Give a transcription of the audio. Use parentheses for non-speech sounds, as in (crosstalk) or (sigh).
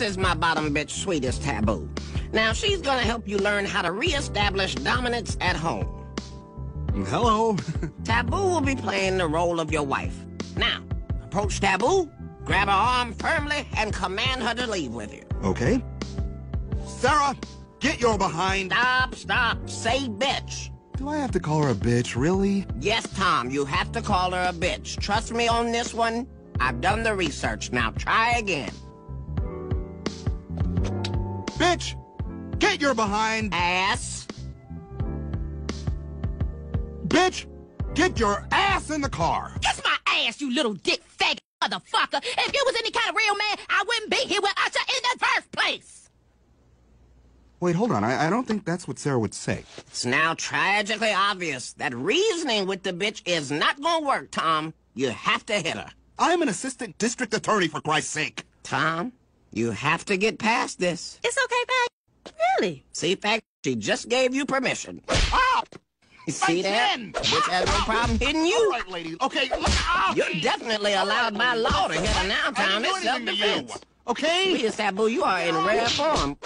This is my bottom bitch sweetest taboo. Now she's gonna help you learn how to reestablish dominance at home. Hello. (laughs) Taboo will be playing the role of your wife. Now, approach Taboo, grab her arm firmly, and command her to leave with you. okay. Sarah, get your behind. Stop, stop, say bitch. Do I have to call her a bitch, really? Yes, Tom, you have to call her a bitch. Trust me on this one. I've done the research. Now try again. Bitch, get your behind. Ass. Bitch, get your ass in the car. Kiss my ass, you little dick faggot motherfucker. If you was any kind of real man, I wouldn't be here with Usher in the first place. Wait, hold on. I, I don't think that's what Sarah would say. It's now tragically obvious that reasoning with the bitch is not gonna work, Tom. You have to hit her. I'm an assistant district attorney, for Christ's sake. Tom, you have to get past this. It's okay, babe. Really? See, fact, she just gave you permission. Ah! You see My that? chin! Bitch has no problem hitting you. right, lady. Okay, look ah! You're definitely allowed by law to hit her now, I Tom. didn't It's do anything to you. self-defense. Okay? Please, Taboo, you are in rare form.